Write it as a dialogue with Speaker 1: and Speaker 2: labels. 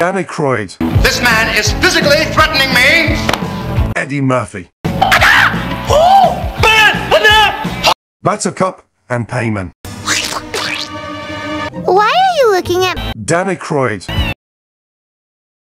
Speaker 1: Dan Aykroyd,
Speaker 2: This man is physically threatening me.
Speaker 1: Eddie Murphy, Buttercup, and Payman.
Speaker 3: Why are you looking at
Speaker 1: Dan Aykroyd,